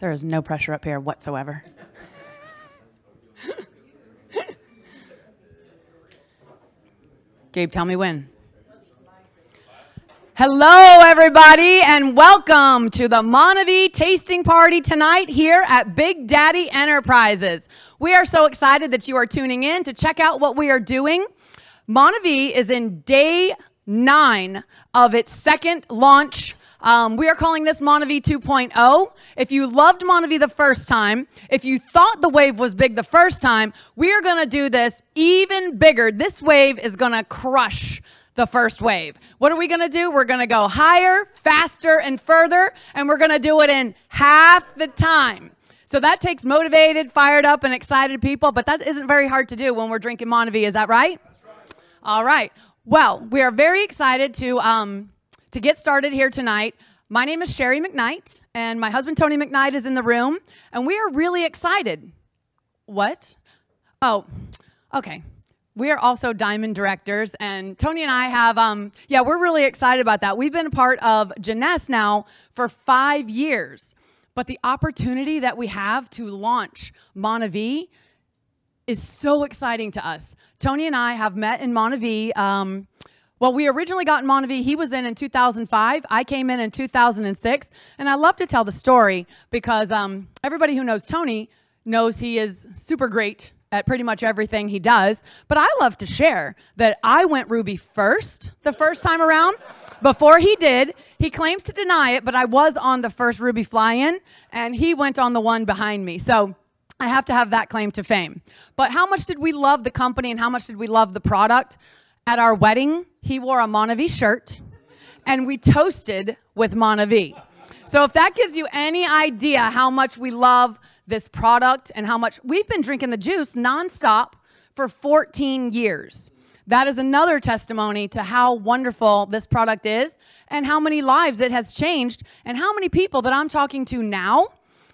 There is no pressure up here whatsoever. Gabe, tell me when. Hello, everybody, and welcome to the Monavie tasting party tonight here at Big Daddy Enterprises. We are so excited that you are tuning in to check out what we are doing. Monavie is in day nine of its second launch um, we are calling this Monavie 2.0. If you loved Monavie the first time, if you thought the wave was big the first time, we are going to do this even bigger. This wave is going to crush the first wave. What are we going to do? We're going to go higher, faster, and further, and we're going to do it in half the time. So that takes motivated, fired up, and excited people, but that isn't very hard to do when we're drinking Monavie. Is that right? right. All right. Well, we are very excited to um, to get started here tonight, my name is Sherrie McKnight, and my husband Tony McKnight is in the room, and we are really excited. What? Oh, okay. We are also Diamond directors, and Tony and I have, um, yeah, we're really excited about that. We've been a part of Jeunesse now for five years, but the opportunity that we have to launch Monavie is so exciting to us. Tony and I have met in Monavie. Um, well, we originally got in Monavie. He was in in 2005. I came in in 2006. And I love to tell the story because um, everybody who knows Tony knows he is super great at pretty much everything he does. But I love to share that I went Ruby first the first time around. Before he did, he claims to deny it, but I was on the first Ruby fly in, and he went on the one behind me. So I have to have that claim to fame. But how much did we love the company and how much did we love the product? At our wedding, he wore a Monavie shirt, and we toasted with Monavie. So if that gives you any idea how much we love this product and how much we've been drinking the juice nonstop for 14 years. That is another testimony to how wonderful this product is and how many lives it has changed and how many people that I'm talking to now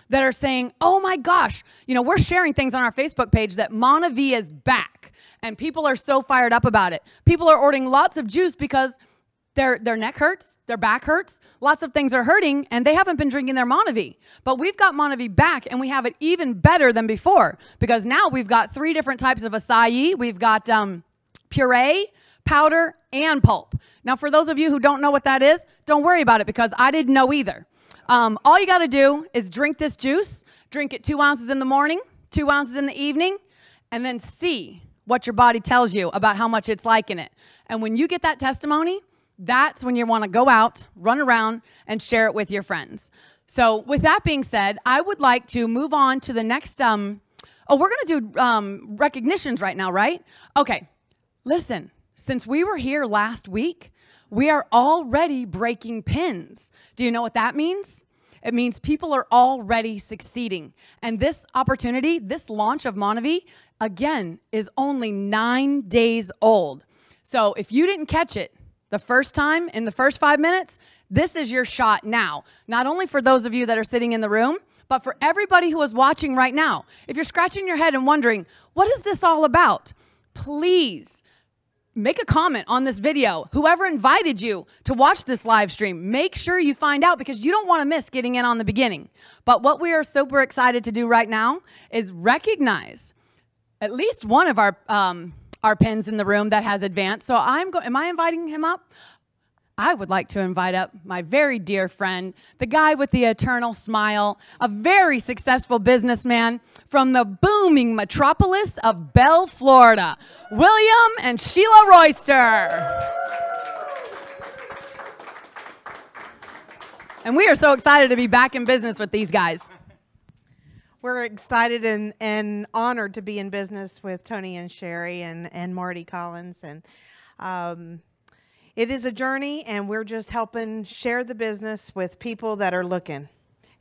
that are saying, "Oh my gosh, you know, we're sharing things on our Facebook page that Monavie is back." And people are so fired up about it. People are ordering lots of juice because their their neck hurts, their back hurts, lots of things are hurting, and they haven't been drinking their Monavie. But we've got Monavie back, and we have it even better than before because now we've got three different types of acai. We've got um, puree, powder, and pulp. Now, for those of you who don't know what that is, don't worry about it because I didn't know either. Um, all you got to do is drink this juice. Drink it two ounces in the morning, two ounces in the evening, and then see what your body tells you about how much it's liking it. And when you get that testimony, that's when you want to go out, run around, and share it with your friends. So, with that being said, I would like to move on to the next. Um, oh, we're going to do um, recognitions right now, right? Okay. Listen, since we were here last week, we are already breaking pins. Do you know what that means? It means people are already succeeding. And this opportunity, this launch of Monavie, again, is only nine days old. So if you didn't catch it the first time in the first five minutes, this is your shot now. Not only for those of you that are sitting in the room, but for everybody who is watching right now. If you're scratching your head and wondering, what is this all about? Please make a comment on this video. Whoever invited you to watch this live stream, make sure you find out because you don't want to miss getting in on the beginning. But what we are super excited to do right now is recognize at least one of our um, our pins in the room that has advanced. So I'm going. Am I inviting him up? I would like to invite up my very dear friend, the guy with the eternal smile, a very successful businessman from the booming metropolis of Bell, Florida, William and Sheila Royster. And we are so excited to be back in business with these guys we're excited and, and honored to be in business with Tony and Sherrie and, and Marty Collins. And um, it is a journey, and we're just helping share the business with people that are looking.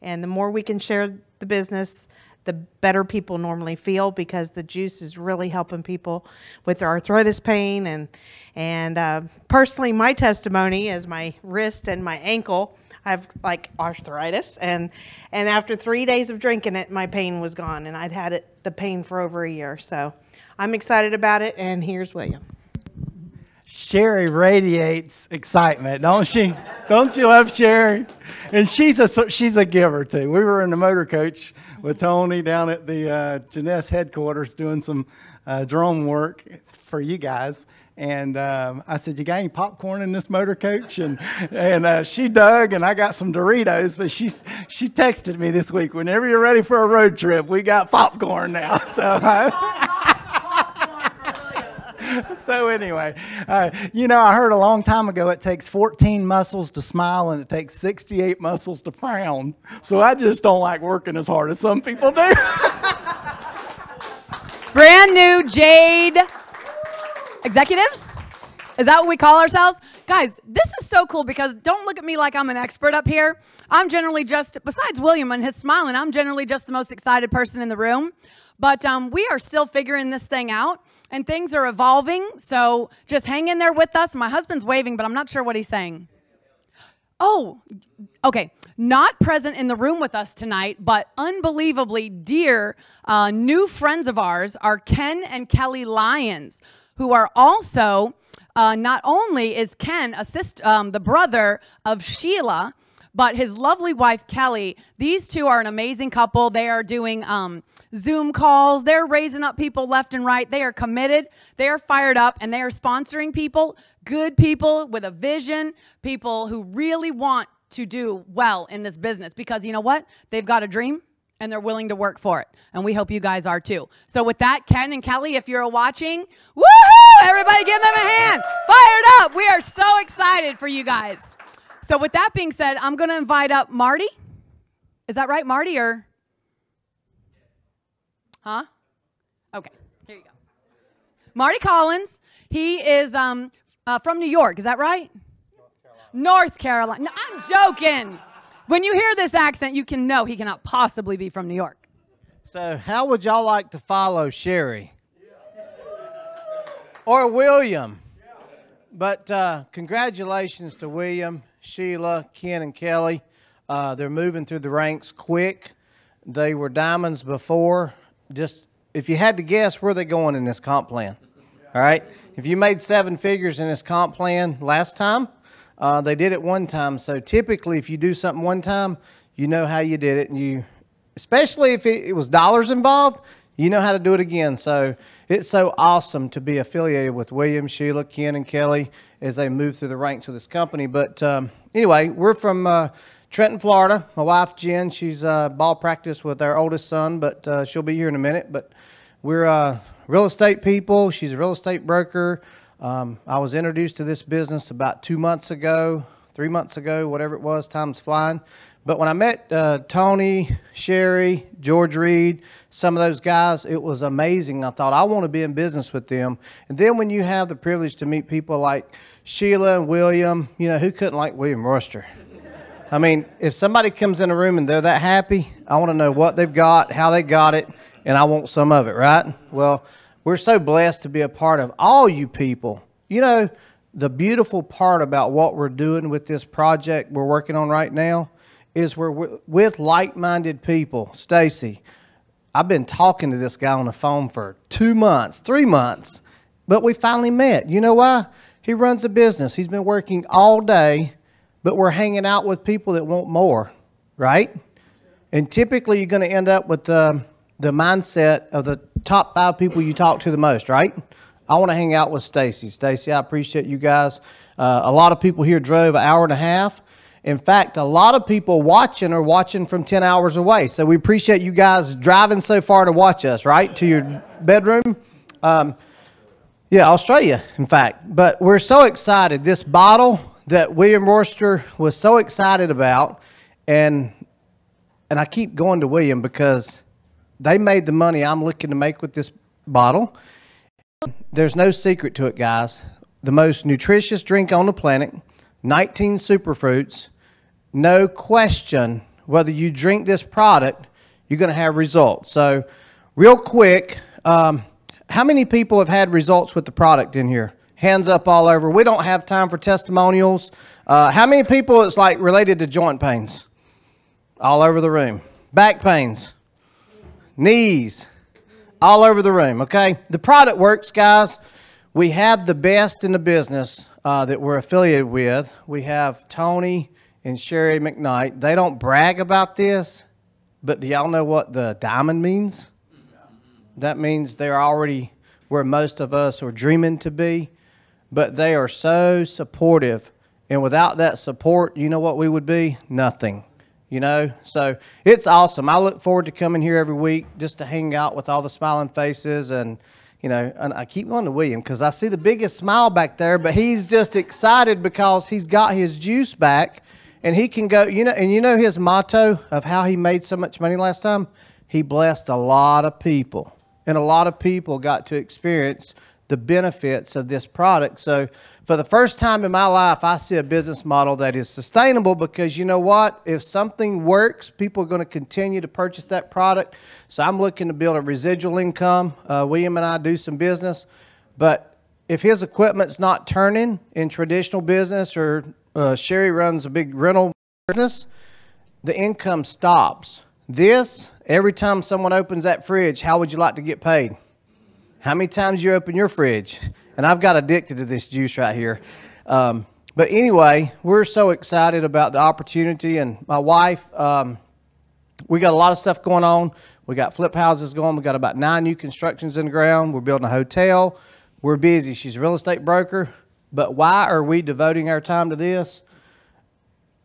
And the more we can share the business, the better people normally feel because the juice is really helping people with their arthritis pain and and uh, personally my testimony is my wrist and my ankle I have like arthritis, and and after three days of drinking it, my pain was gone, and I'd had it the pain for over a year. So I'm excited about it, and here's William. Sherrie radiates excitement, don't she? don't you love Sherrie? And she's a she's a giver too. We were in the motor coach with Tony down at the uh, Jeunesse headquarters doing some uh, drone work for you guys. And um, I said, "You got any popcorn in this motor coach?" And and uh, she dug, and I got some Doritos. But she she texted me this week. Whenever you're ready for a road trip, we got popcorn now. So. So anyway, uh, you know, I heard a long time ago it takes 14 muscles to smile and it takes 68 muscles to frown. So I just don't like working as hard as some people do. Brand new Jade executives. Is that what we call ourselves? Guys, this is so cool because don't look at me like I'm an expert up here. I'm generally just, besides William and his smiling, I'm generally just the most excited person in the room. But um, we are still figuring this thing out and things are evolving. So just hang in there with us. My husband's waving, but I'm not sure what he's saying. Oh, okay. Not present in the room with us tonight, but unbelievably dear uh, new friends of ours are Ken and Kelly Lyons, who are also. Uh, not only is Ken assist, um, the brother of Sheila, but his lovely wife Kelly. These two are an amazing couple. They are doing um, Zoom calls. They're raising up people left and right. They are committed. They are fired up, and they are sponsoring people, good people with a vision, people who really want to do well in this business. Because you know what? They've got a dream and they're willing to work for it. And we hope you guys are too. So with that, Ken and Kelly, if you're watching, woohoo! Everybody give them a hand. Fired up. We are so excited for you guys. So with that being said, I'm going to invite up Marty. Is that right, Marty, or? Huh? Okay, here you go. Marty Collins. He is um, uh, from New York. Is that right? North Carolina. North Carolina. No, I'm joking. When you hear this accent, you can know he cannot possibly be from New York. So, how would y'all like to follow Sherrie? Or William? But uh, congratulations to William, Sheila, Ken, and Kelly. Uh, they're moving through the ranks quick. They were diamonds before. Just if you had to guess where they're going in this comp plan, all right? If you made seven figures in this comp plan last time, uh, they did it one time. So typically, if you do something one time, you know how you did it, and you, especially if it, it was dollars involved, you know how to do it again. So it's so awesome to be affiliated with William, Sheila, Ken, and Kelly as they move through the ranks of this company. But um, anyway, we're from uh, Trenton, Florida. My wife Jen, she's uh, ball practice with our oldest son, but uh, she'll be here in a minute. But we're uh, real estate people. She's a real estate broker. Um, I was introduced to this business about two months ago, three months ago, whatever it was. Time's flying. But when I met uh, Tony, Sherrie, George Reed, some of those guys, it was amazing. I thought, I want to be in business with them. And then when you have the privilege to meet people like Sheila and William, you know, who couldn't like William Royster? I mean, if somebody comes in a room and they're that happy, I want to know what they've got, how they got it, and I want some of it, right? Well, we're so blessed to be a part of all you people. You know, the beautiful part about what we're doing with this project we're working on right now is we're with like-minded people. Stacy, I've been talking to this guy on the phone for two months, three months, but we finally met. You know why? He runs a business. He's been working all day, but we're hanging out with people that want more, right? And typically, you're going to end up with the, the mindset of the top five people you talk to the most, right? I want to hang out with Stacy. Stacy, I appreciate you guys. Uh, a lot of people here drove an hour and a half. In fact, a lot of people watching are watching from 10 hours away. So we appreciate you guys driving so far to watch us, right? To your bedroom. Um, yeah, Australia, in fact. But we're so excited. This bottle that William Royster was so excited about, and and I keep going to William because they made the money I'm looking to make with this bottle. There's no secret to it, guys. The most nutritious drink on the planet, 19 superfruits, no question whether you drink this product, you're going to have results. So, real quick, um, how many people have had results with the product in here? Hands up all over. We don't have time for testimonials. Uh, how many people it's like related to joint pains? All over the room. Back pains, knees, all over the room. Okay, the product works, guys. we have the best in the business uh, that we're affiliated with. We have Tony and Sherrie McKnight. They don't brag about this, but do y'all know what the diamond means? That means they're already where most of us are dreaming to be, but they are so supportive. And without that support, you know what we would be? Nothing. You know, so it's awesome. I look forward to coming here every week just to hang out with all the smiling faces and you know, and I keep going to William because I see the biggest smile back there, but he's just excited because he's got his juice back and he can go, you know, and you know his motto of how he made so much money last time? He blessed a lot of people, and a lot of people got to experience the benefits of this product. So, for the first time in my life, I see a business model that is sustainable because you know what? If something works, people are going to continue to purchase that product. So, I'm looking to build a residual income. Uh, William and I do some business, but if his equipment's not turning in traditional business or uh, Sherrie runs a big rental business, the income stops. This, every time someone opens that fridge, how would you like to get paid? How many times you open your fridge? And I've got addicted to this juice right here. Um, but anyway, we're so excited about the opportunity. And my wife, um, we got a lot of stuff going on. We got flip houses going. We got about nine new constructions in the ground. We're building a hotel. We're busy. She's a real estate broker. But why are we devoting our time to this?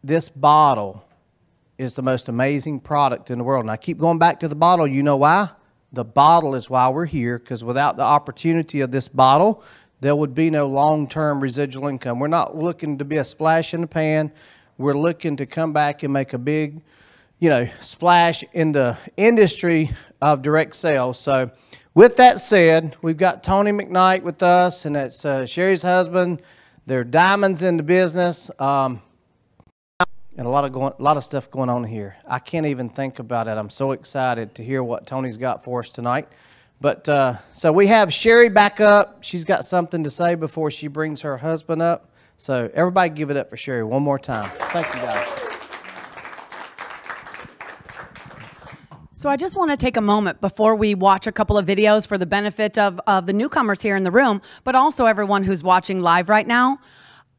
This bottle is the most amazing product in the world. And I keep going back to the bottle. You know why? The bottle is why we're here because without the opportunity of this bottle, there would be no long term residual income. We're not looking to be a splash in the pan. We're looking to come back and make a big, you know, splash in the industry of direct sales. So, with that said, we've got Tony McKnight with us, and that's uh, Sherrie's husband. They're diamonds in the business. Um, and a lot of going, a lot of stuff going on here. I can't even think about it. I'm so excited to hear what Tony's got for us tonight. But uh, so we have Sherrie back up. She's got something to say before she brings her husband up. So everybody, give it up for Sherrie one more time. Thank you, guys. So I just want to take a moment before we watch a couple of videos for the benefit of, of the newcomers here in the room, but also everyone who's watching live right now.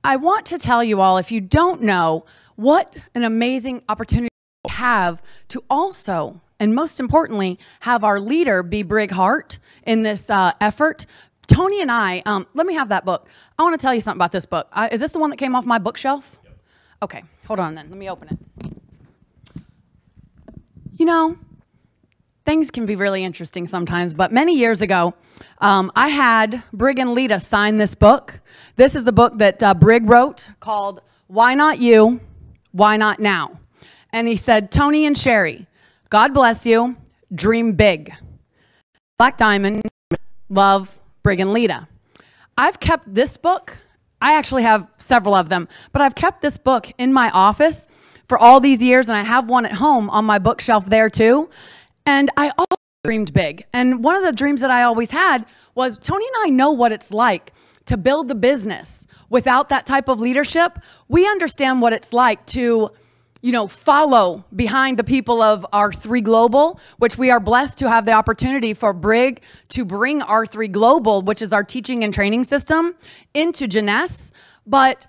I want to tell you all, if you don't know, what an amazing opportunity we have to also, and most importantly, have our leader be Brig Hart in this uh, effort. Tony and I, um, let me have that book. I want to tell you something about this book. Uh, is this the one that came off my bookshelf? Yep. Okay, hold on then. Let me open it. You know, things can be really interesting sometimes, but many years ago, um, I had Brig and Lita sign this book. This is a book that uh, Brig wrote called Why Not You? Why not now? And he said, Tony and Sherrie, God bless you. Dream big. Black Diamond, love, Brig and Lita. I've kept this book. I actually have several of them, but I've kept this book in my office for all these years, and I have one at home on my bookshelf there too. And I always dreamed big. And one of the dreams that I always had was Tony and I know what it's like to build the business without that type of leadership, we understand what it's like to you know, follow behind the people of R3 Global, which we are blessed to have the opportunity for Brig to bring R3 Global, which is our teaching and training system, into Jeunesse. But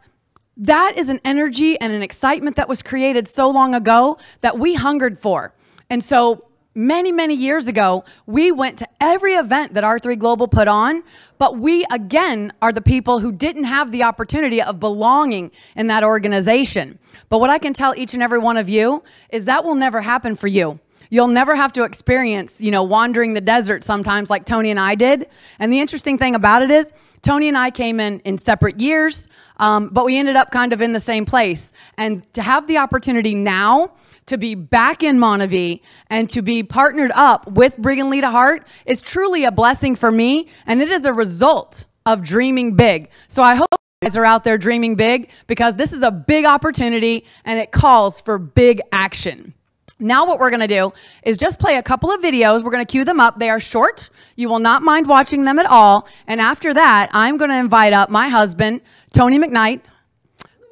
that is an energy and an excitement that was created so long ago that we hungered for. And so many, many years ago, we went to every event that R3 Global put on, but we again are the people who didn't have the opportunity of belonging in that organization. But what I can tell each and every one of you is that will never happen for you. You'll never have to experience, you know, wandering the desert sometimes like Tony and I did. And the interesting thing about it is, Tony and I came in in separate years, um, but we ended up kind of in the same place. And to have the opportunity now to be back in Monavie and to be partnered up with Brig and Lita Hart is truly a blessing for me, and it is a result of dreaming big. So I hope you guys are out there dreaming big because this is a big opportunity and it calls for big action. Now what we're going to do is just play a couple of videos. We're going to cue them up. They are short. You will not mind watching them at all. And after that, I'm going to invite up my husband, Tony McKnight.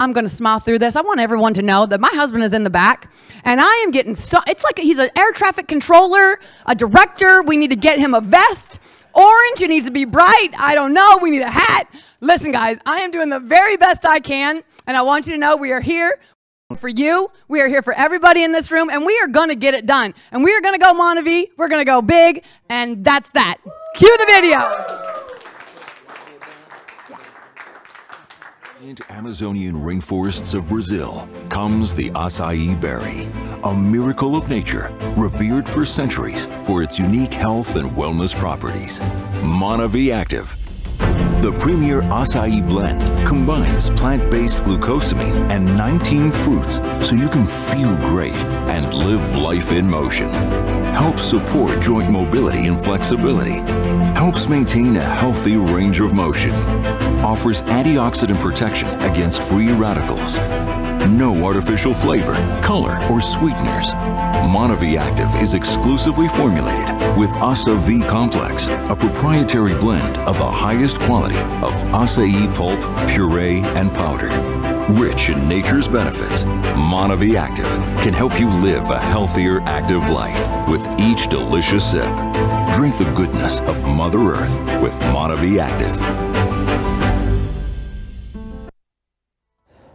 I'm going to smile through this. I want everyone to know that my husband is in the back and I am getting so, it's like he's an air traffic controller, a director. We need to get him a vest orange. It needs to be bright. I don't know. We need a hat. Listen, guys, I am doing the very best I can, and I want you to know we are here for you. We are here for everybody in this room, and we are going to get it done. And we are going to go Monavie. We're going to go big, and that's that. Cue the video. Into Amazonian rainforests of Brazil comes the acai berry, a miracle of nature revered for centuries for its unique health and wellness properties. Monavie Active, the premier acai blend combines plant-based glucosamine and 19 fruits so you can feel great and live life in motion. Helps support joint mobility and flexibility. Helps maintain a healthy range of motion. Offers antioxidant protection against free radicals. No artificial flavor, color, or sweeteners. Monavie Active is exclusively formulated with Acai V Complex, a proprietary blend of the highest quality of acai pulp, puree, and powder. Rich in nature's benefits, Monavie Active can help you live a healthier, active life with each delicious sip. Drink the goodness of Mother Earth with Monavie Active.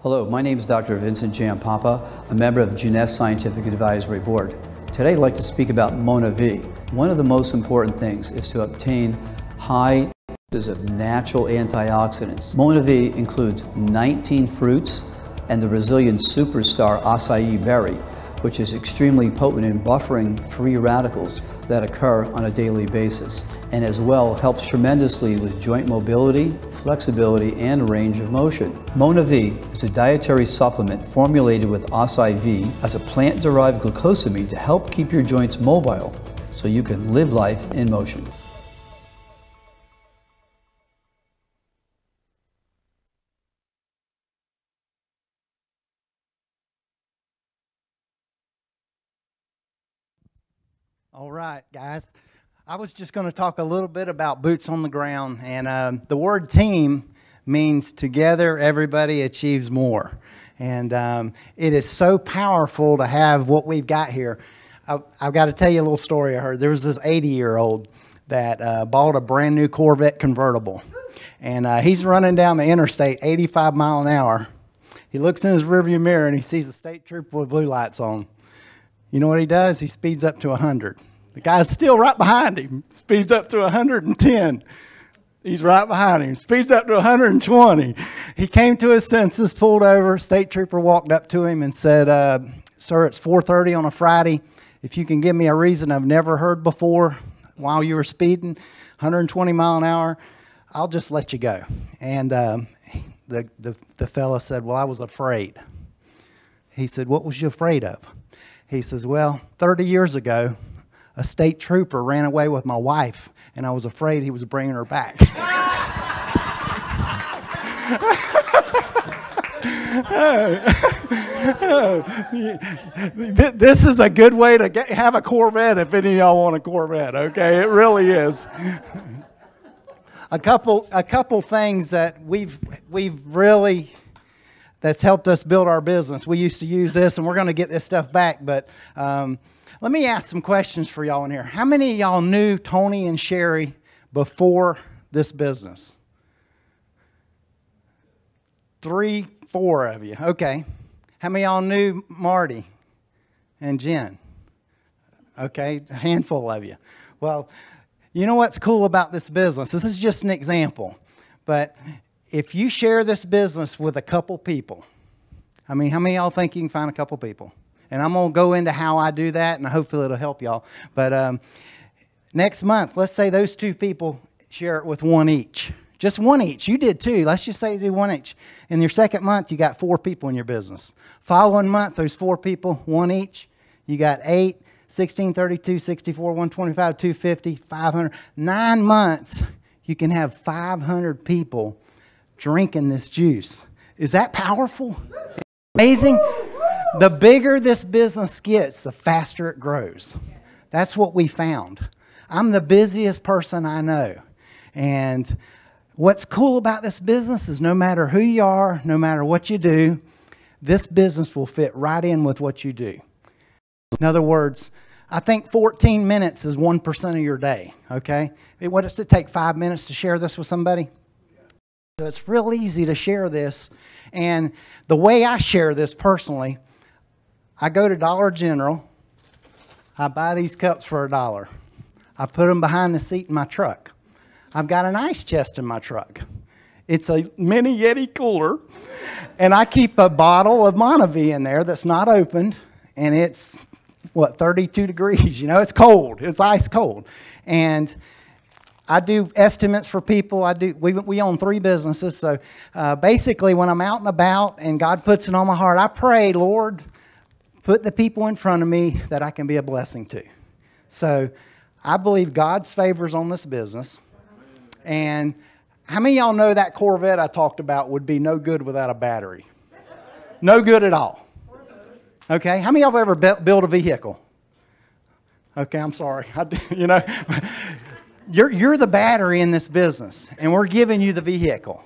Hello, my name is Dr. Vincent Giampapa, a member of Jeunesse Scientific Advisory Board. Today I'd like to speak about MonaVie. One of the most important things is to obtain high doses of natural antioxidants. MonaVie includes 19 fruits and the Brazilian superstar acai berry, which is extremely potent in buffering free radicals that occur on a daily basis, and as well helps tremendously with joint mobility, flexibility, and range of motion. MonaVie is a dietary supplement formulated with acai V as a plant-derived glucosamine to help keep your joints mobile so you can live life in motion. All right, guys. I was just going to talk a little bit about boots on the ground, and um, the word team means together everybody achieves more. And um, it is so powerful to have what we've got here. I, I've got to tell you a little story I heard. There was this 80 year old that uh, bought a brand new Corvette convertible, and uh, he's running down the interstate 85 mile an hour. He looks in his rearview mirror and he sees a state trooper with blue lights on. You know what he does? He speeds up to 100. The guy's still right behind him, speeds up to 110. He's right behind him, speeds up to 120. He came to his senses, pulled over. State trooper walked up to him and said, uh, "Sir, it's 4:30 on a Friday. If you can give me a reason I've never heard before while you were speeding, 120 mile an hour, I'll just let you go." And um, the, the the fella said, "Well, I was afraid." He said, "What was you afraid of?" He says, Well, 30 years ago, a state trooper ran away with my wife, and I was afraid he was bringing her back. this is a good way to get, have a Corvette if any of y'all want a Corvette, okay? It really is. a couple, a couple things that we've, we've really that's helped us build our business. We used to use this, and we're going to get this stuff back. But um, let me ask some questions for y'all in here. How many of y'all knew Tony and Sherrie before this business? Three, four of you. Okay. How many of y'all knew Marty and Jen? Okay, a handful of you. Well, you know what's cool about this business? This is just an example, but if you share this business with a couple people, I mean, how many y'all think you can find a couple people? And I'm going to go into how I do that, and hopefully it'll help y'all. But um, next month, let's say those two people share it with one each. Just one each. You did two. Let's just say you do one each. In your second month, you got four people in your business. Following month, those four people, one each. You got eight, 16, 32, 64, 125, 250, 500. Nine months, you can have 500 people drinking this juice. Is that powerful? Amazing? The bigger this business gets, the faster it grows. That's what we found. I'm the busiest person I know. And what's cool about this business is no matter who you are, no matter what you do, this business will fit right in with what you do. In other words, I think 14 minutes is 1% of your day, okay? What does it take, five minutes to share this with somebody? So it's real easy to share this. And the way I share this personally, I go to Dollar General, I buy these cups for a dollar. I put them behind the seat in my truck. I've got an ice chest in my truck. It's a mini Yeti cooler, and I keep a bottle of Monavie in there that's not opened, and it's what 32 degrees. You know, it's cold. It's ice cold, and I do estimates for people. I do. We, we own three businesses, so uh, basically, when I'm out and about and God puts it on my heart, I pray, Lord, put the people in front of me that I can be a blessing to. So, I believe God's favors on this business, and how many y'all know that Corvette I talked about would be no good without a battery? No good at all. Okay, how many y'all have ever built a vehicle? Okay, I'm sorry. I, you know, you're, you're the battery in this business, and we're giving you the vehicle.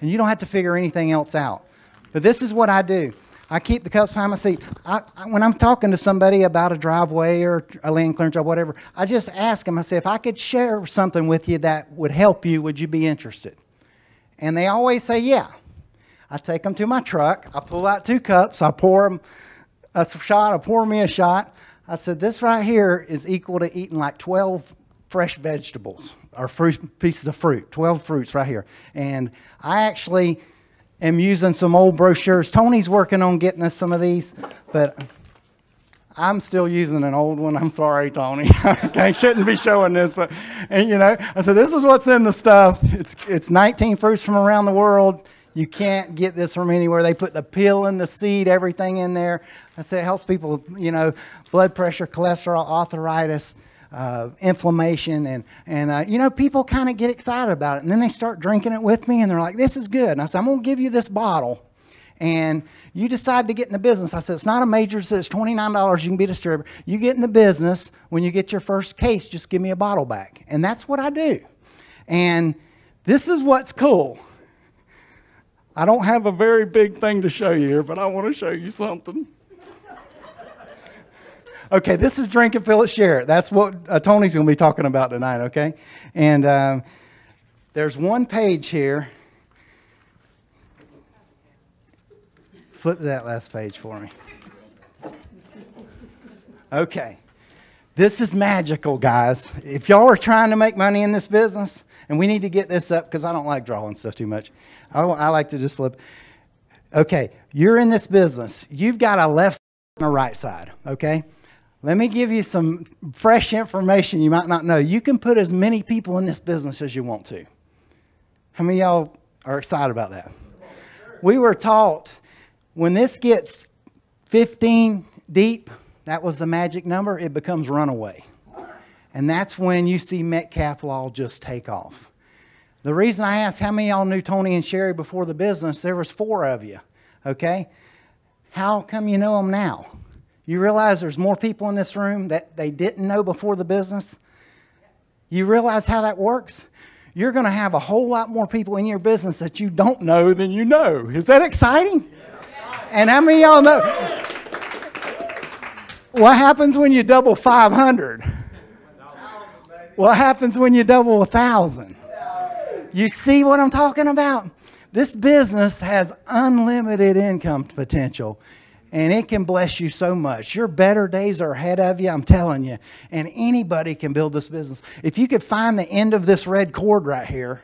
And you don't have to figure anything else out. But this is what I do. I keep the cups behind my seat. I, I, when I'm talking to somebody about a driveway or a land clearance or whatever, I just ask them, I say, if I could share something with you that would help you, would you be interested? And they always say, yeah. I take them to my truck. I pull out two cups. I pour them a shot. I pour me a shot. I said, this right here is equal to eating like 12 fresh vegetables or fruit, pieces of fruit, 12 fruits right here. And I actually am using some old brochures. Tony's working on getting us some of these, but I'm still using an old one. I'm sorry, Tony. I shouldn't be showing this, but and, you know, I said this is what's in the stuff. It's it's 19 fruits from around the world. You can't get this from anywhere. They put the peel and the seed, everything in there. I said it helps people, you know, blood pressure, cholesterol, arthritis uh, inflammation. And, and uh, you know, people kind of get excited about it. And then they start drinking it with me and they're like, this is good. And I said, I'm going to give you this bottle. And you decide to get in the business. I said, it's not a major, it's $29. You can be a distributor. You get in the business. When you get your first case, just give me a bottle back. And that's what I do. And this is what's cool. I don't have a very big thing to show you here, but I want to show you something. Okay, this is drink and fill it, share it. That's what uh, Tony's going to be talking about tonight, okay? And um, there's one page here. Flip that last page for me. Okay. This is magical, guys. If y'all are trying to make money in this business, and we need to get this up because I don't like drawing stuff too much. I, I like to just flip. Okay, you're in this business. You've got a left side and a right side, okay? Let me give you some fresh information you might not know. You can put as many people in this business as you want to. How many y'all are excited about that? We were taught when this gets 15 deep, that was the magic number, it becomes runaway. And that's when you see Metcalfe Law just take off. The reason I asked how many y'all knew Tony and Sherrie before the business, there was four of you, okay? How come you know them now? You realize there's more people in this room that they didn't know before the business? You realize how that works? You're going to have a whole lot more people in your business that you don't know than you know. Is that exciting? And how many y'all know? What happens when you double 500? What happens when you double a 1,000? You see what I'm talking about? This business has unlimited income potential and it can bless you so much. Your better days are ahead of you, I'm telling you. And anybody can build this business. If you could find the end of this red cord right here,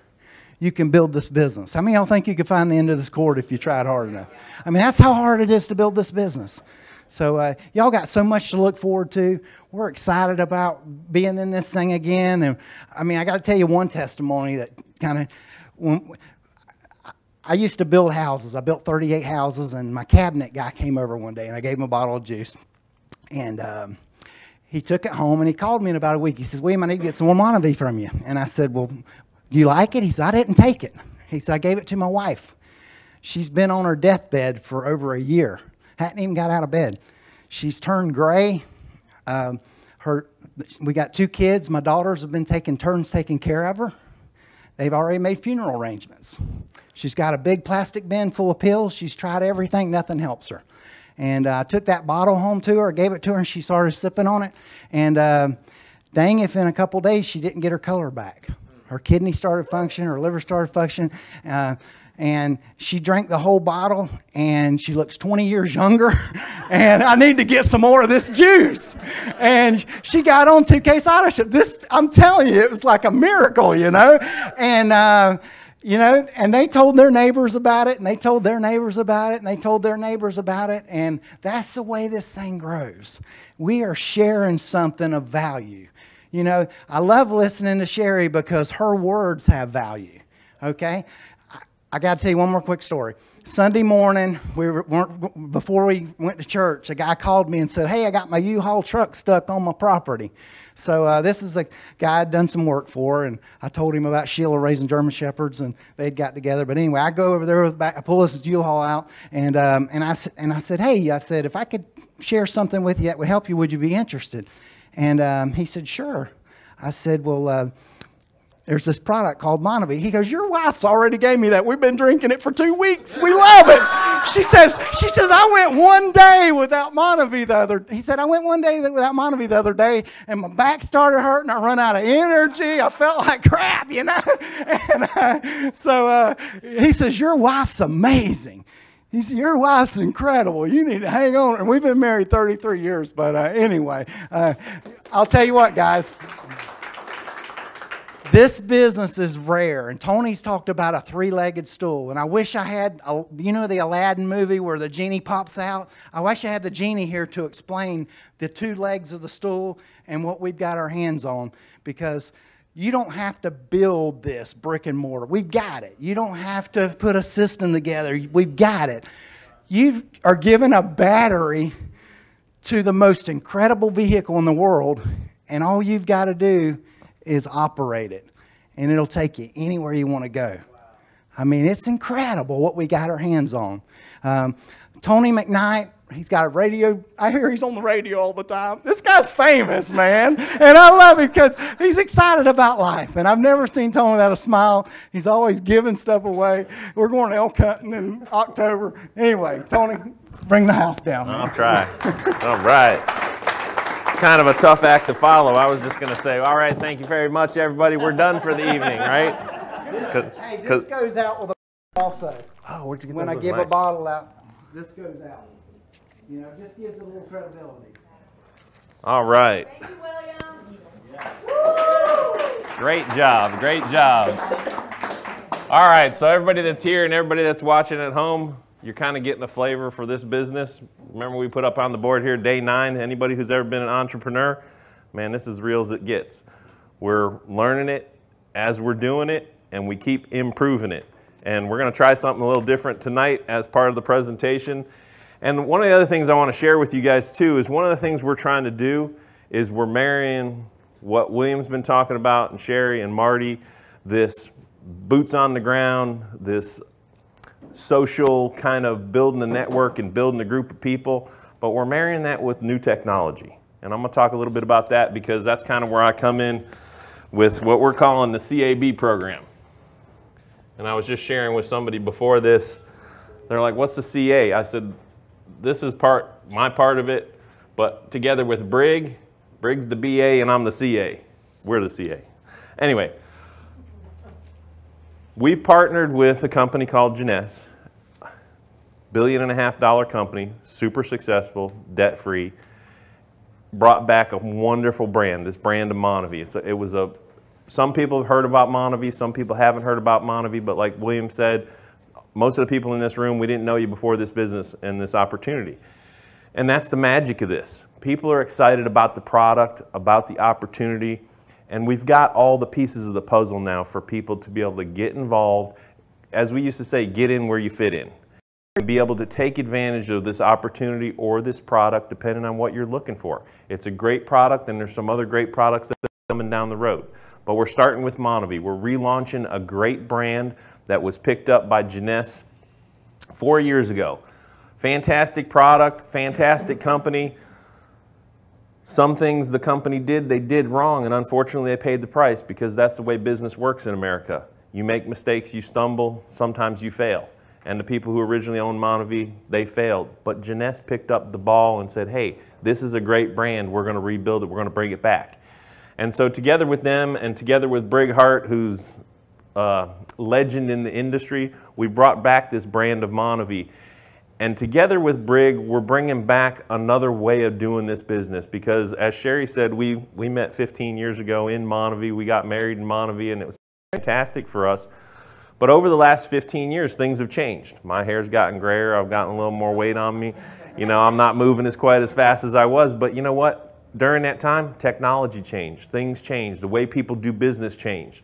you can build this business. How many y'all think you could find the end of this cord if you tried hard enough? I mean, that's how hard it is to build this business. So, uh, y'all got so much to look forward to. We're excited about being in this thing again. And I mean, I got to tell you one testimony that kind of, I used to build houses. I built 38 houses, and my cabinet guy came over one day, and I gave him a bottle of juice. And um, he took it home, and he called me in about a week. He says, William, I need to get some more Monavie from you. And I said, well, do you like it? He said, I didn't take it. He said, I gave it to my wife. She's been on her deathbed for over a year. Hadn't even got out of bed. She's turned gray. Um, her, we got two kids. My daughters have been taking turns taking care of her. They've already made funeral arrangements. She's got a big plastic bin full of pills. She's tried everything, nothing helps her. And uh, I took that bottle home to her, gave it to her, and she started sipping on it. And uh, dang, if in a couple days she didn't get her color back. Her kidney started functioning, her liver started functioning. Uh, and she drank the whole bottle and she looks 20 years younger and i need to get some more of this juice and she got on 2k scholarship this i'm telling you it was like a miracle you know and uh, you know and they told their neighbors about it and they told their neighbors about it and they told their neighbors about it and that's the way this thing grows. We are sharing something of value. You know i love listening to sherrie because her words have value okay I got to tell you one more quick story. Sunday morning, we were, before we went to church, a guy called me and said, "Hey, I got my U-Haul truck stuck on my property." So uh, this is a guy I'd done some work for, and I told him about Sheila raising German shepherds, and they'd got together. But anyway, I go over there with back, I pull this U-Haul out, and um, and I and I said, "Hey," I said, "if I could share something with you that would help you, would you be interested?" And um, he said, "Sure." I said, "Well." Uh, there's this product called Monavie. He goes, Your wife's already gave me that. We've been drinking it for two weeks. We love it. She says, She says, I went one day without Monavie the other He said, I went one day without Monavie the other day, and my back started hurting. I run out of energy. I felt like crap, you know? And uh, so uh, he says, Your wife's amazing. He said, Your wife's incredible. You need to hang on. And we've been married 33 years, but uh, anyway, uh, I'll tell you what, guys. This business is rare, and Tony's talked about a three-legged stool. And I wish I had, a, you know, the Aladdin movie where the genie pops out. I wish I had the genie here to explain the two legs of the stool and what we've got our hands on, because you don't have to build this brick and mortar. We've got it. You don't have to put a system together. We've got it. You are given a battery to the most incredible vehicle in the world, and all you've got to do is operated, and it'll take you anywhere you want to go. I mean, it's incredible what we got our hands on. Um, Tony McKnight, he's got a radio. I hear he's on the radio all the time. This guy's famous, man. And I love him because he's excited about life. And I've never seen Tony without a smile. He's always giving stuff away. We're going elk hunting in October. Anyway, Tony, bring the house down. I'll try. all right kind of a tough act to follow. I was just going to say, all right, thank you very much, everybody. We're done for the evening, right? hey, this goes out with a also. Oh, where'd you get When I give nice. a bottle out, this goes out. You know, just gives a little credibility. All right. Thank you, William. Great job. Great job. All right, so everybody that's here and everybody that's watching at home, you're kind of getting the flavor for this business. Remember we put up on the board here day nine, anybody who's ever been an entrepreneur, man, this is real as it gets. We're learning it as we're doing it and we keep improving it. And we're gonna try something a little different tonight as part of the presentation. And one of the other things I wanna share with you guys too is one of the things we're trying to do is we're marrying what William's been talking about and Sherrie and Marty, this boots on the ground, this social kind of building a network and building a group of people, but we're marrying that with new technology. And I'm going to talk a little bit about that because that's kind of where I come in with what we're calling the CAB program. And I was just sharing with somebody before this. They're like, "What's the CA?" I said, "This is part my part of it, but together with Brig, Brig's the BA and I'm the CA. We're the CA." Anyway, We've partnered with a company called Jeunesse, billion and a half dollar company, super successful, debt free, brought back a wonderful brand, this brand of Monavie. It was a, some people have heard about Monavie, some people haven't heard about Monavie, but like William said, most of the people in this room, we didn't know you before this business and this opportunity. And that's the magic of this. People are excited about the product, about the opportunity, and we've got all the pieces of the puzzle now for people to be able to get involved. As we used to say, get in where you fit in. Be able to take advantage of this opportunity or this product depending on what you're looking for. It's a great product, and there's some other great products that are coming down the road. But we're starting with Monavie. We're relaunching a great brand that was picked up by Jeunesse four years ago. Fantastic product, fantastic company. Some things the company did, they did wrong, and unfortunately, they paid the price because that's the way business works in America. You make mistakes, you stumble, sometimes you fail. and the people who originally owned Monavie, they failed. But Jeunesse picked up the ball and said, hey, this is a great brand. We're going to rebuild it. We're going to bring it back. And so together with them and together with Brig Hart, who's a legend in the industry, we brought back this brand of Monavie. And together with Brig, we're bringing back another way of doing this business because, as Sherrie said, we, we met 15 years ago in Monavie. We got married in Monavie, and it was fantastic for us. But over the last 15 years, things have changed. My hair's gotten grayer. I've gotten a little more weight on me. You know, I'm not moving as quite as fast as I was. But you know what? During that time, technology changed. Things changed. The way people do business changed.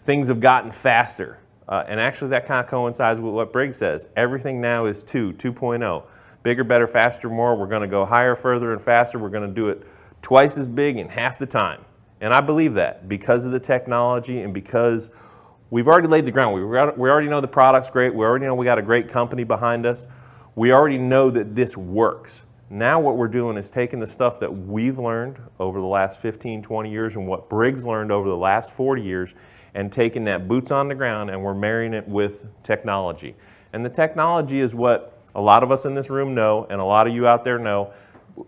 Things have gotten faster. Uh, and actually, that kind of coincides with what Brig's says. Everything now is 2, 2.0. Bigger, better, faster, more. We're going to go higher, further, and faster. We're going to do it twice as big in half the time. And I believe that because of the technology and because we've already laid the ground. We, we already know the product's great. We already know we got a great company behind us. We already know that this works. Now what we're doing is taking the stuff that we've learned over the last 15, 20 years and what Brig's learned over the last 40 years and taking that boots on the ground and we're marrying it with technology. And the technology is what a lot of us in this room know and a lot of you out there know.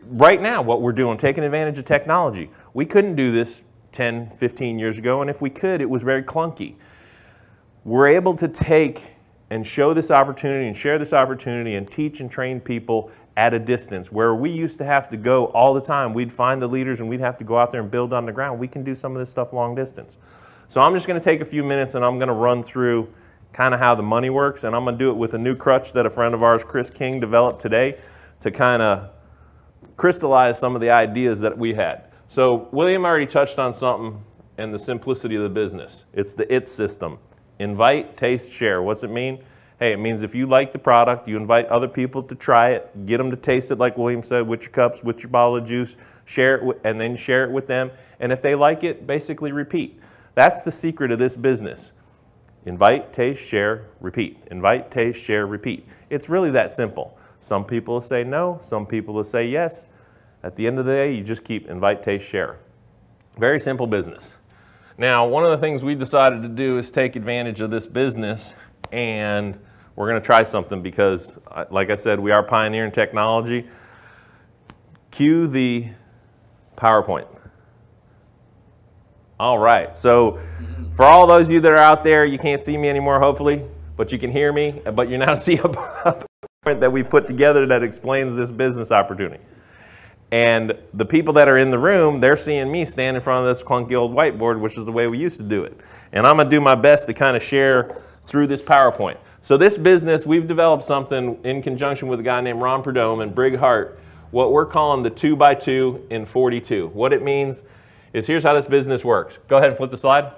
Right now, what we're doing, taking advantage of technology. We couldn't do this 10, 15 years ago, and if we could, it was very clunky we're able to take and show this opportunity and share this opportunity and teach and train people at a distance where we used to have to go all the time. We'd find the leaders and we'd have to go out there and build on the ground. We can do some of this stuff long distance. So I'm just going to take a few minutes and I'm going to run through kind of how the money works and I'm going to do it with a new crutch that a friend of ours, Chris King, developed today to kind of crystallize some of the ideas that we had. So William already touched on something and the simplicity of the business. It's the IT system. Invite, taste, share. What's it mean? Hey, it means if you like the product, you invite other people to try it, get them to taste it, like William said, with your cups, with your bottle of juice, share it, and then share it with them. And if they like it, basically repeat. That's the secret of this business. Invite, taste, share, repeat. Invite, taste, share, repeat. It's really that simple. Some people will say no, some people will say yes. At the end of the day, you just keep invite, taste, share. Very simple business. Now, one of the things we decided to do is take advantage of this business and we're going to try something because, uh, like I said, we are pioneering technology. Cue the PowerPoint. All right, so for all those of you that are out there, you can't see me anymore, hopefully, but you can hear me, but you now see a PowerPoint that we put together that explains this business opportunity. And the people that are in the room, they're seeing me stand in front of this clunky old whiteboard, which is the way we used to do it. And I'm going to do my best to kind of share through this PowerPoint. So this business, we've developed something in conjunction with a guy named Ron Prudhomme and Brig Hart, what we're calling the 2 by 2 in 42. What it means is here's how this business works. Go ahead and flip the slide.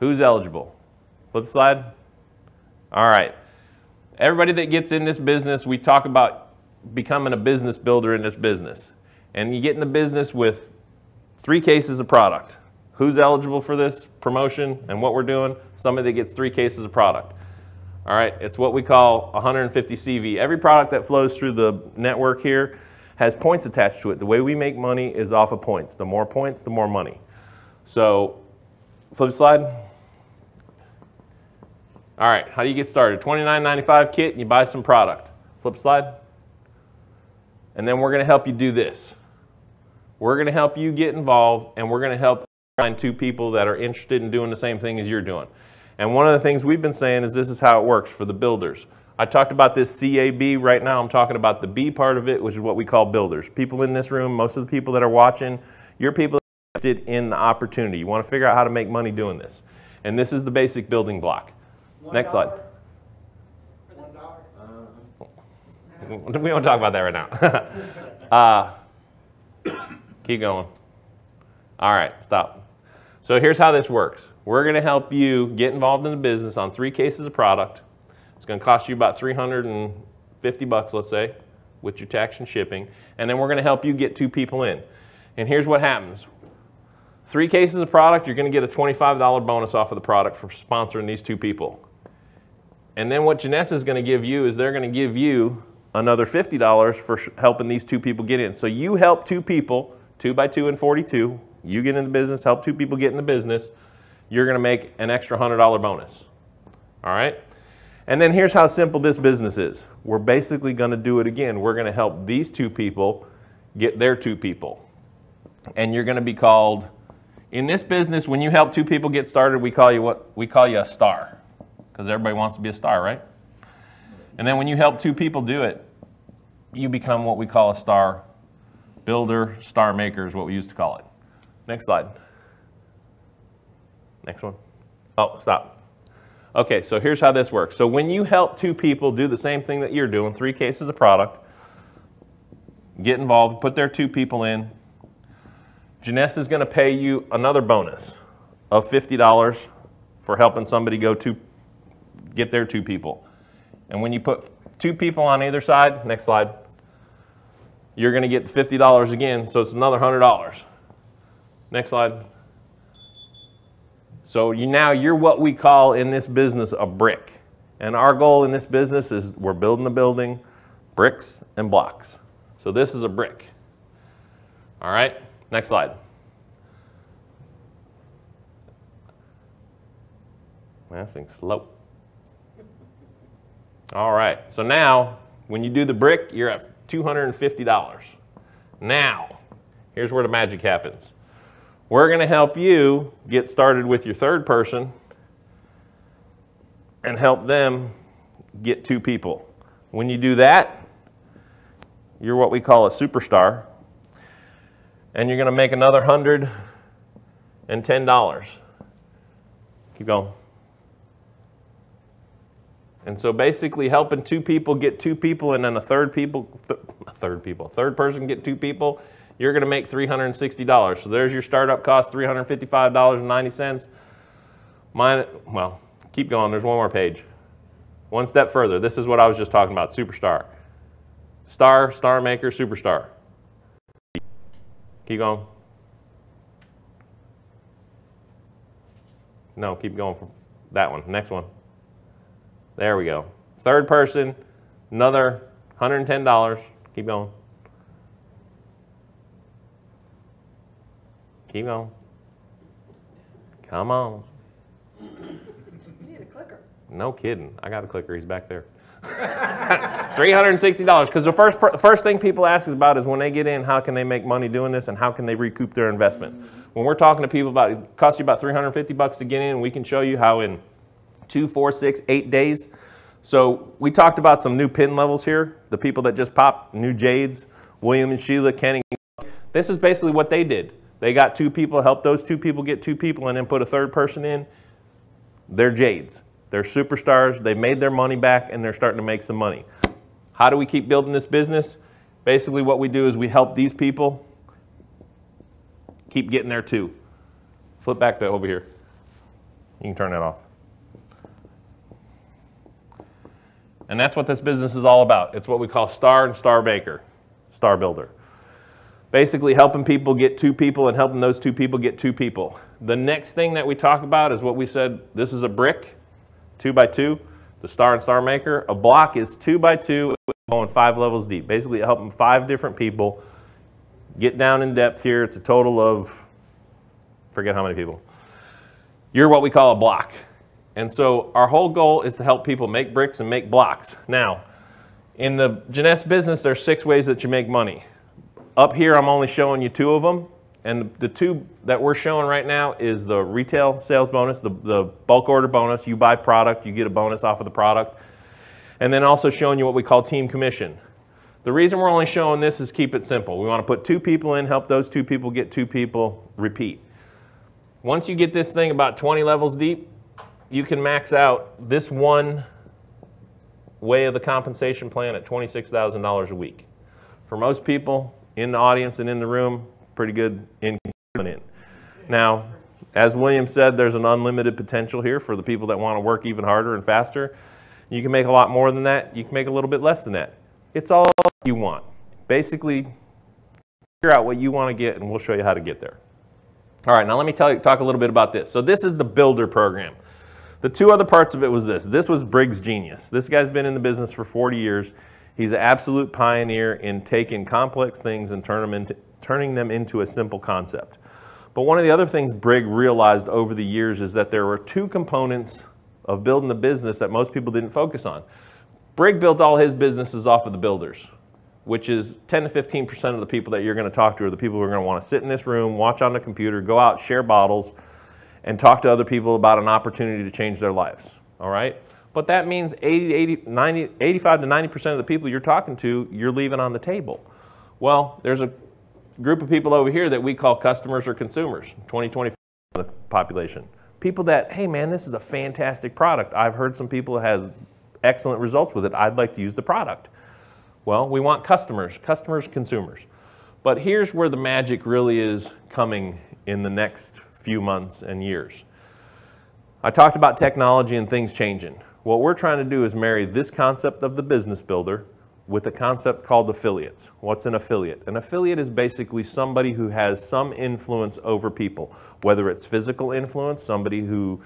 Who's eligible? Flip the slide. All right. Everybody that gets in this business, we talk about becoming a business builder in this business. And you get in the business with three cases of product. Who's eligible for this promotion and what we're doing? Somebody that gets three cases of product. All right, it's what we call 150 CV. Every product that flows through the network here has points attached to it. The way we make money is off of points. The more points, the more money. So, flip slide. All right, how do you get started? $29.95 kit and you buy some product. Flip slide. And then we're going to help you do this. We're going to help you get involved, and we're going to help find two people that are interested in doing the same thing as you're doing. And one of the things we've been saying is this is how it works for the builders. I talked about this CAB. Right now, I'm talking about the B part of it, which is what we call builders. People in this room, most of the people that are watching, you're people interested in the opportunity. You want to figure out how to make money doing this. And this is the basic building block. One Next slide. we don't talk about that right now. uh, keep going. All right, stop. So here's how this works. We're going to help you get involved in the business on three cases of product. It's going to cost you about 350 bucks, let's say, with your tax and shipping. And then we're going to help you get two people in. And here's what happens. Three cases of product, you're going to get a $25 bonus off of the product for sponsoring these two people. And then what Jeunesse is going to give you is they're going to give you another $50 for helping these two people get in. So you help two people, two by two and 42. You get in the business, help two people get in the business. You're going to make an extra $100 bonus. All right? And then here's how simple this business is. We're basically going to do it again. We're going to help these two people get their two people. And you're going to be called in this business when you help two people get started, we call you what? We call you a star. Because everybody wants to be a star, right? And then when you help two people do it, you become what we call a star builder, star maker is what we used to call it. Next slide. Next one. Oh, stop. Okay, so here's how this works. So when you help two people do the same thing that you're doing, three cases of product, get involved, put their two people in, Jeunesse is going to pay you another bonus of $50 for helping somebody go to get their two people. And when you put two people on either side, next slide, you're going to get $50 again, so it's another $100. Next slide. So you now you're what we call in this business a brick. And our goal in this business is we're building a building, bricks and blocks. So this is a brick. All right, next slide. Man, this thing's slow. All right, so now when you do the brick, you're at $250. Now, here's where the magic happens. We're going to help you get started with your third person and help them get two people. When you do that, you're what we call a superstar, and you're going to make another $110. Keep going. And so basically helping two people get two people and then a third people, th third people, third person get two people, you're gonna make $360. So there's your startup cost, $355.90. Mine, well, keep going, there's one more page. One step further, this is what I was just talking about, superstar. Star, star maker, superstar. Keep going. No, keep going from that one, next one. There we go. Third person, another $110. Keep going. Keep going. Come on. You need a clicker. No kidding. I got a clicker. He's back there. $360 because the first, first thing people ask us about is when they get in, how can they make money doing this and how can they recoup their investment? When we're talking to people about it costs you about 350 bucks to get in, we can show you how in two, four, six, eight days. So we talked about some new pin levels here, the people that just popped, new Jades, William and Sheila, Kenny. This is basically what they did. They got two people, help those two people get two people, and then put a third person in. They're Jades. They're superstars. They made their money back, and they're starting to make some money. How do we keep building this business? Basically, what we do is we help these people keep getting there too. Flip back to over here. You can turn that off. And that's what this business is all about. It's what we call star and star baker, star builder. Basically helping people get two people and helping those two people get two people. The next thing that we talk about is what we said, this is a brick, two by two, the star and star maker. A block is two by two, going five levels deep. Basically helping five different people get down in depth here. It's a total of, forget how many people. You're what we call a block. And so our whole goal is to help people make bricks and make blocks. Now, in the Jeunesse business, there's six ways that you make money. Up here, I'm only showing you two of them. And the two that we're showing right now is the retail sales bonus, the, the bulk order bonus. You buy product, you get a bonus off of the product. And then also showing you what we call team commission. The reason we're only showing this is keep it simple. We want to put two people in, help those two people get two people, repeat. Once you get this thing about 20 levels deep, you can max out this one way of the compensation plan at $26,000 a week. For most people in the audience and in the room, pretty good in. Now, as William said, there's an unlimited potential here for the people that want to work even harder and faster. You can make a lot more than that. You can make a little bit less than that. It's all you want. Basically, figure out what you want to get, and we'll show you how to get there. All right, now let me tell you, talk a little bit about this. So this is the Builder program. The two other parts of it was this. This was Brig's genius. This guy's been in the business for 40 years. He's an absolute pioneer in taking complex things and turn them into, turning them into a simple concept. But one of the other things Brig realized over the years is that there were two components of building the business that most people didn't focus on. Brig built all his businesses off of the builders, which is 10 to 15% of the people that you're going to talk to are the people who are going to want to sit in this room, watch on the computer, go out, share bottles, and talk to other people about an opportunity to change their lives. All right? But that means 80, 80, 90, 85 to 90% of the people you're talking to, you're leaving on the table. Well, there's a group of people over here that we call customers or consumers, 20, 25 of the population. People that, hey man, this is a fantastic product. I've heard some people have excellent results with it. I'd like to use the product. Well, we want customers, customers, consumers. But here's where the magic really is coming in the next few months and years. I talked about technology and things changing. What we're trying to do is marry this concept of the business builder with a concept called affiliates. What's an affiliate? An affiliate is basically somebody who has some influence over people, whether it's physical influence, somebody who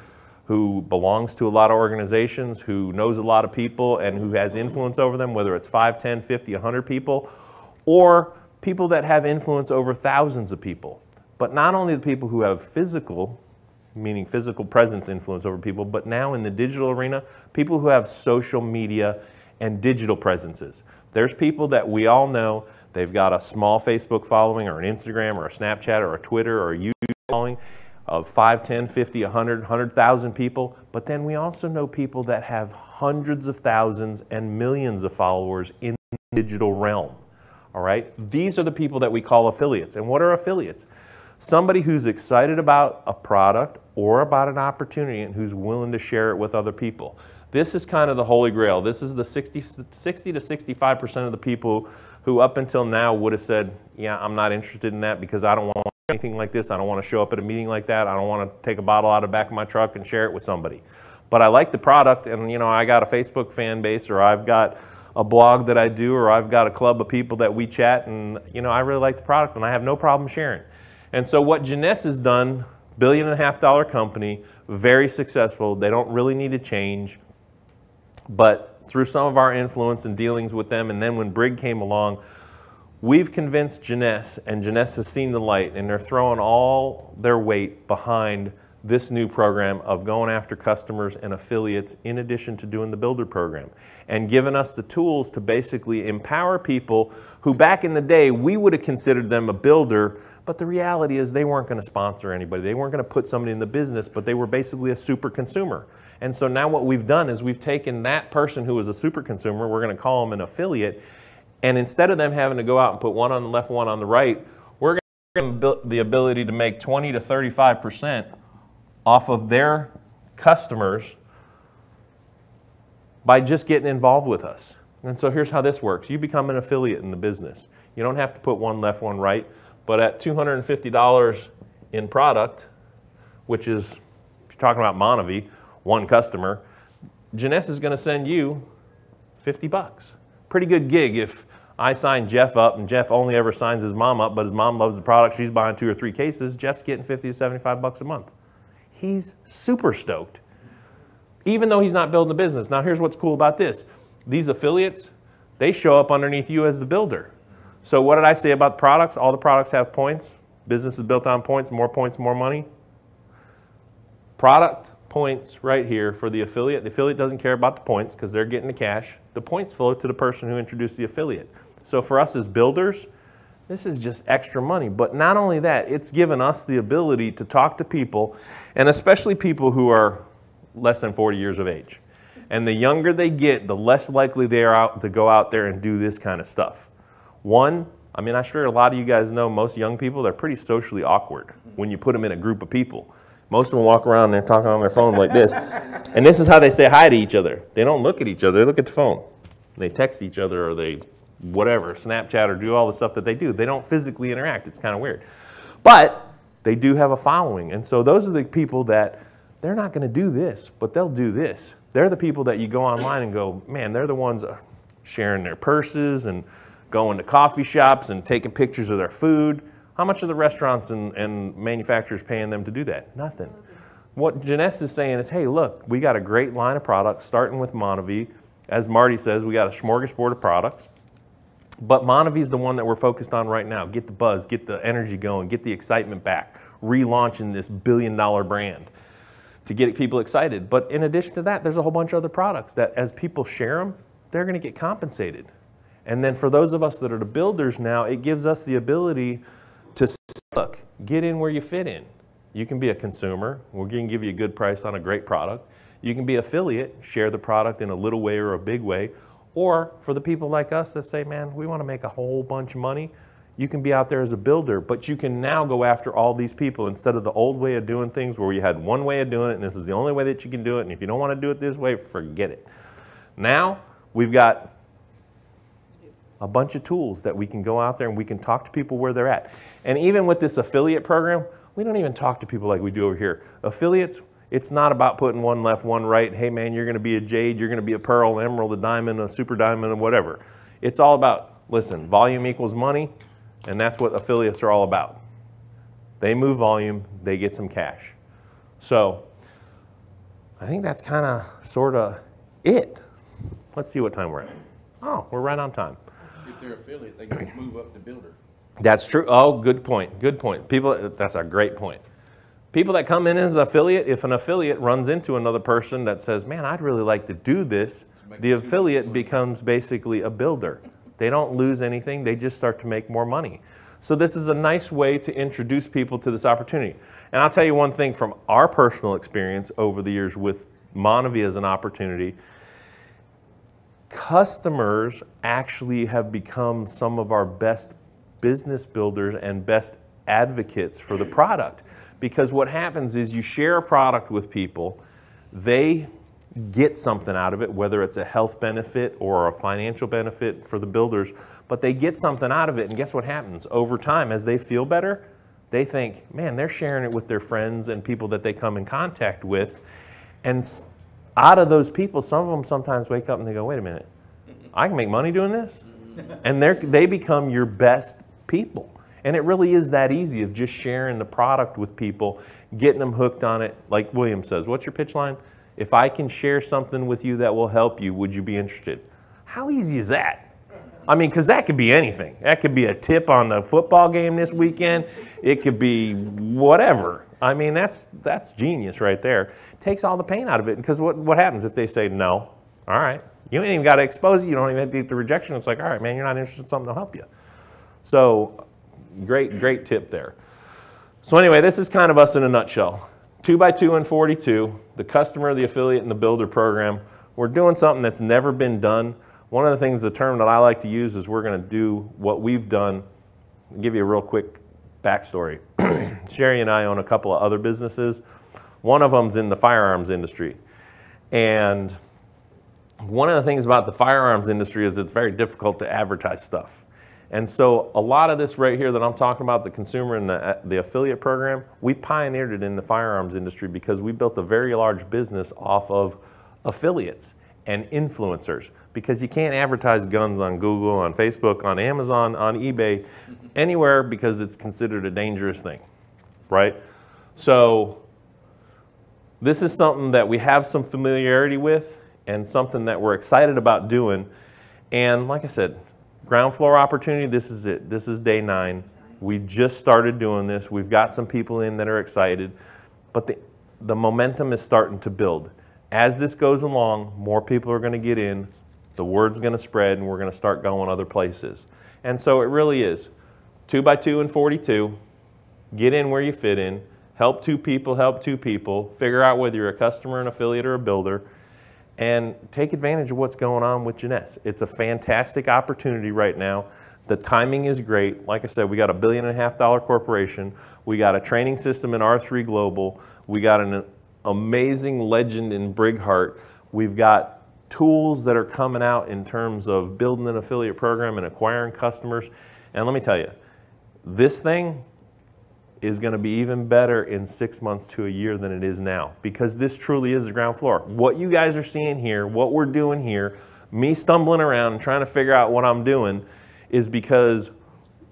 who belongs to a lot of organizations, who knows a lot of people and who has influence over them, whether it's 5, 10, 50, 100 people, or people that have influence over thousands of people. But not only the people who have physical meaning physical presence influence over people, but now in the digital arena, people who have social media and digital presences. There's people that we all know, they've got a small Facebook following or an Instagram or a Snapchat or a Twitter or a YouTube following of 5, 10, 50, 100, 100,000 people. But then we also know people that have hundreds of thousands and millions of followers in the digital realm. All right? These are the people that we call affiliates. And what are affiliates? Somebody who's excited about a product or about an opportunity and who's willing to share it with other people. This is kind of the holy grail. This is the 60, 60 to 65% of the people who up until now would have said, yeah, I'm not interested in that because I don't want anything like this. I don't want to show up at a meeting like that. I don't want to take a bottle out of the back of my truck and share it with somebody. But I like the product and you know, I got a Facebook fan base or I've got a blog that I do or I've got a club of people that we chat and you know, I really like the product and I have no problem sharing. And so what Jeunesse has done, billion and a half dollar company, very successful. They don't really need to change. But through some of our influence and dealings with them, and then when Brig came along, we've convinced Jeunesse, and Jeunesse has seen the light, and they're throwing all their weight behind this new program of going after customers and affiliates in addition to doing the builder program and giving us the tools to basically empower people who back in the day we would have considered them a builder but the reality is they weren't going to sponsor anybody. They weren't going to put somebody in the business, but they were basically a super consumer. And so now what we've done is we've taken that person who was a super consumer, we're going to call them an affiliate, and instead of them having to go out and put one on the left, one on the right, we're going to build the ability to make 20 to 35% off of their customers by just getting involved with us. And so here's how this works. You become an affiliate in the business. You don't have to put one left, one right. But at $250 in product, which is, if you're talking about MonaVie, one customer, Jeunesse is going to send you 50 bucks. Pretty good gig if I sign Jeff up and Jeff only ever signs his mom up, but his mom loves the product. She's buying two or three cases. Jeff's getting 50 to 75 bucks a month. He's super stoked, even though he's not building a business. Now, here's what's cool about this these affiliates, they show up underneath you as the builder. So what did I say about the products? All the products have points. Business is built on points. More points, more money. Product points right here for the affiliate. The affiliate doesn't care about the points because they're getting the cash. The points flow to the person who introduced the affiliate. So for us as builders, this is just extra money. But not only that, it's given us the ability to talk to people, and especially people who are less than 40 years of age. And the younger they get, the less likely they are out to go out there and do this kind of stuff. One, I mean, I'm sure a lot of you guys know most young people, they're pretty socially awkward when you put them in a group of people. Most of them walk around and they're talking on their phone like this. And this is how they say hi to each other. They don't look at each other, they look at the phone. They text each other or they whatever, Snapchat or do all the stuff that they do. They don't physically interact. It's kind of weird. But they do have a following. And so those are the people that they're not going to do this, but they'll do this. They're the people that you go online and go, man, they're the ones uh, sharing their purses and going to coffee shops and taking pictures of their food. How much are the restaurants and, and manufacturers paying them to do that? Nothing. What Jeunesse is saying is, hey, look, we got a great line of products, starting with MonaVie. As Marty says, we got a smorgasbord of products. But MonaVie is the one that we're focused on right now. Get the buzz, get the energy going, get the excitement back, relaunching this billion dollar brand. to get people excited. But in addition to that, there's a whole bunch of other products that as people share them, they're going to get compensated. And then for those of us that are the builders now, it gives us the ability to look, get in where you fit in. You can be a consumer, we're going to give you a good price on a great product. You can be affiliate, share the product in a little way or a big way. Or for the people like us that say, man, we want to make a whole bunch of money, you can be out there as a builder, but you can now go after all these people instead of the old way of doing things where you had one way of doing it and this is the only way that you can do it. And if you don't want to do it this way, forget it. Now we've got a bunch of tools that we can go out there and we can talk to people where they're at. And even with this affiliate program, we don't even talk to people like we do over here. Affiliates, it's not about putting one left, one right. Hey man, you're going to be a jade, you're going to be a pearl, emerald, a diamond, a super diamond, and whatever. It's all about, listen, volume equals money, and that's what affiliates are all about. They move volume, they get some cash. So I think that's kind of sort of it. Let's see what time we're at. Oh, we're right on time. If they're affiliate, they can move up to builder. That's true. Oh, good point. Good point. People, that's a great point. People that come in as affiliate, if an affiliate runs into another person that says, man, I'd really like to do this, the affiliate becomes basically a builder. They don't lose anything, they just start to make more money. So this is a nice way to introduce people to this opportunity. And I'll tell you one thing from our personal experience over the years with MonaVie as an opportunity, customers actually have become some of our best business builders and best advocates for the product. Because what happens is you share a product with people, they get something out of it, whether it's a health benefit or a financial benefit for the builders, but they get something out of it. And guess what happens? Over time, as they feel better, they think, man, they're sharing it with their friends and people that they come in contact with. And out of those people, some of them sometimes wake up and they go, wait a minute, I can make money doing this? Mm-hmm. And they become your best people. And it really is that easy of just sharing the product with people, getting them hooked on it. Like William says, what's your pitch line? If I can share something with you that will help you, would you be interested? How easy is that? I mean, because that could be anything. That could be a tip on the football game this weekend. It could be whatever. I mean, that's that's genius right there. Takes all the pain out of it. Because what, what happens if they say no? All right. You ain't even got to expose it. You don't even have to get the rejection. It's like, all right, man, you're not interested in something to help you. So great, great tip there. So anyway, this is kind of us in a nutshell. Two by two and 42, the customer, the affiliate, and the builder program. We're doing something that's never been done. One of the things, the term that I like to use is we're going to do what we've done. I'll give you a real quick backstory. Sherrie and I own a couple of other businesses. One of them's in the firearms industry. And one of the things about the firearms industry is it's very difficult to advertise stuff. And so a lot of this right here that I'm talking about, the consumer and the, the affiliate program, we pioneered it in the firearms industry because we built a very large business off of affiliates and influencers because you can't advertise guns on Google, on Facebook, on Amazon, on eBay, anywhere because it's considered a dangerous thing, right? So this is something that we have some familiarity with and something that we're excited about doing. And like I said, ground floor opportunity, this is it. This is day nine. We just started doing this. We've got some people in that are excited, but the, the momentum is starting to build. As this goes along, more people are going to get in, the word's going to spread, and we're going to start going other places. And so it really is two by two and 42. Get in where you fit in. Help two people, help two people. Figure out whether you're a customer, an affiliate, or a builder and take advantage of what's going on with Jeunesse. It's a fantastic opportunity right now. The timing is great. Like I said, we got a billion and a half dollar corporation. We got a training system in R3 Global. We got an amazing legend in Brig Hart. We've got tools that are coming out in terms of building an affiliate program and acquiring customers. And let me tell you, this thing is going to be even better in six months to a year than it is now because this truly is the ground floor. What you guys are seeing here, what we're doing here, me stumbling around and trying to figure out what I'm doing is because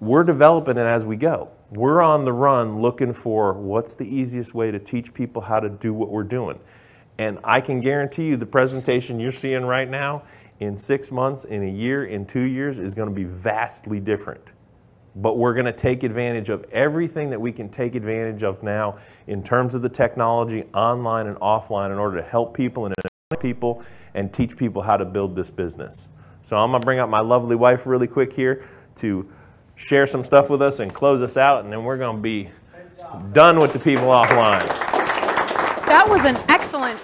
we're developing it as we go. We're on the run looking for what's the easiest way to teach people how to do what we're doing. And I can guarantee you the presentation you're seeing right now in six months, in a year, in two years is going to be vastly different but we're going to take advantage of everything that we can take advantage of now in terms of the technology online and offline in order to help people and people and teach people how to build this business. So I'm going to bring up my lovely wife really quick here to share some stuff with us and close us out, and then we're going to be done with the people offline. That was an excellent.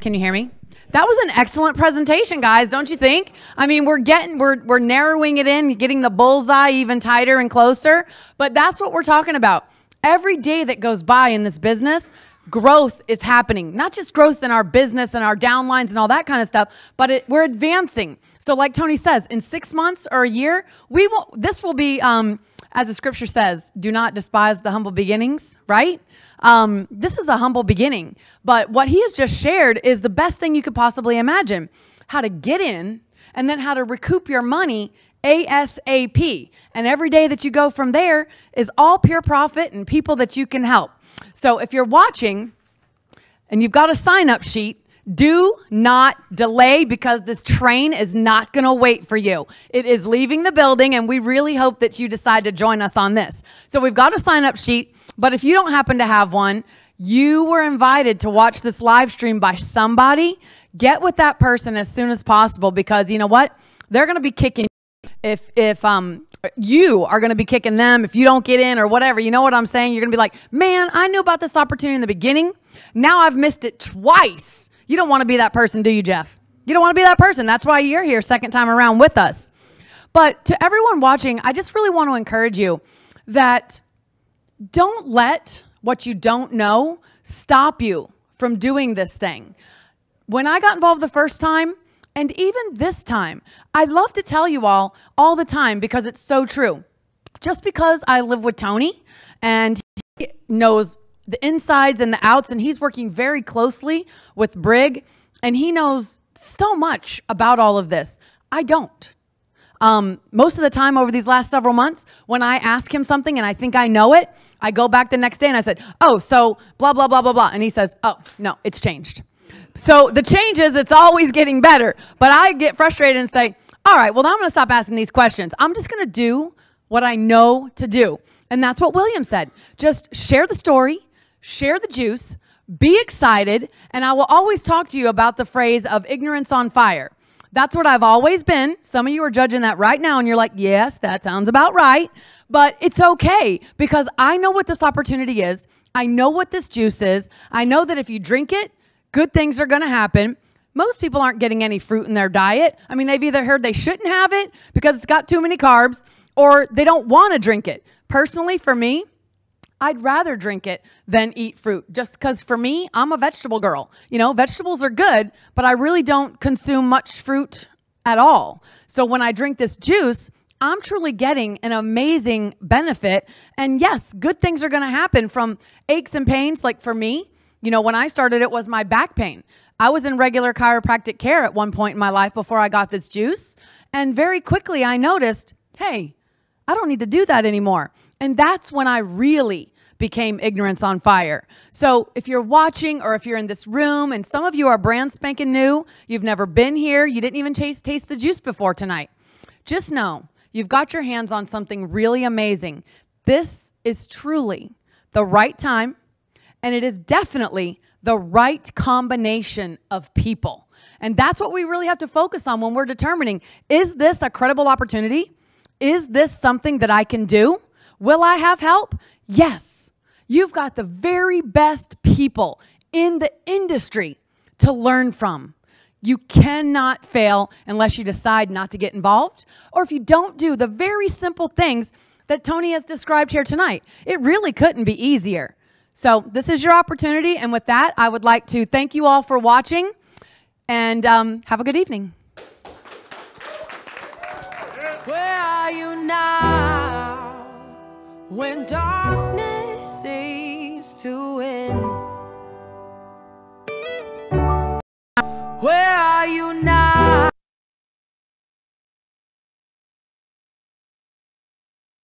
Can you hear me? That was an excellent presentation, guys, don't you think? I mean, we're getting we're we're narrowing it in, getting the bullseye even tighter and closer, but that's what we're talking about. Every day that goes by in this business, growth is happening. Not just growth in our business and our downlines and all that kind of stuff, but it, we're advancing. So, like Tony says, in six months or a year, we will. This will be, um, as the scripture says, "Do not despise the humble beginnings." Right? Um, this is a humble beginning, but what he has just shared is the best thing you could possibly imagine: how to get in, and then how to recoup your money ASAP. And every day that you go from there is all pure profit and people that you can help. So if you're watching and you've got a sign up sheet, do not delay because this train is not going to wait for you. It is leaving the building, and we really hope that you decide to join us on this. So, we've got a sign up sheet, but if you don't happen to have one, you were invited to watch this live stream by somebody. Get with that person as soon as possible because you know what? They're going to be kicking if if um you are going to be kicking them if you don't get in or whatever. You know what I'm saying? You're going to be like, "Man, I knew about this opportunity in the beginning. Now I've missed it twice." You don't want to be that person, do you, Jeff? You don't want to be that person. That's why you're here second time around with us. But to everyone watching, I just really want to encourage you that don't let what you don't know stop you from doing this thing. When I got involved the first time, and even this time, I love to tell you all all the time because it's so true. Just because I live with Tony and he knows the insides and the outs, and he's working very closely with Brig, and he knows so much about all of this. I don't. Um, most of the time over these last several months, when I ask him something and I think I know it, I go back the next day and I said, Oh, so blah, blah, blah, blah, blah. And he says, Oh, no, it's changed. So the change is it's always getting better. But I get frustrated and say, All right, well, now I'm going to stop asking these questions. I'm just going to do what I know to do. And that's what William said. Just share the story, share the juice, be excited, and I will always talk to you about the phrase of ignorance on fire. That's what I've always been. Some of you are judging that right now, and you're like, yes, that sounds about right. But it's okay because I know what this opportunity is. I know what this juice is. I know that if you drink it, good things are going to happen. Most people aren't getting any fruit in their diet. I mean, they've either heard they shouldn't have it because it's got too many carbs or they don't want to drink it. Personally, for me, I'd rather drink it than eat fruit just because for me, I'm a vegetable girl. You know, vegetables are good, but I really don't consume much fruit at all. So when I drink this juice, I'm truly getting an amazing benefit. And yes, good things are going to happen from aches and pains. Like for me, you know, when I started, it was my back pain. I was in regular chiropractic care at one point in my life before I got this juice. And very quickly, I noticed hey, I don't need to do that anymore. And that's when I really became ignorance on fire. So if you're watching or if you're in this room and some of you are brand spanking new, you've never been here, you didn't even taste, taste the juice before tonight, just know you've got your hands on something really amazing. This is truly the right time and it is definitely the right combination of people. And that's what we really have to focus on when we're determining is this a credible opportunity? Is this something that I can do? Will I have help? Yes. You've got the very best people in the industry to learn from. You cannot fail unless you decide not to get involved, or if you don't do the very simple things that Tony has described here tonight. It really couldn't be easier. So, this is your opportunity. And with that, I would like to thank you all for watching and um, have a good evening. Where are you now when darkness seems to win? Where are you now?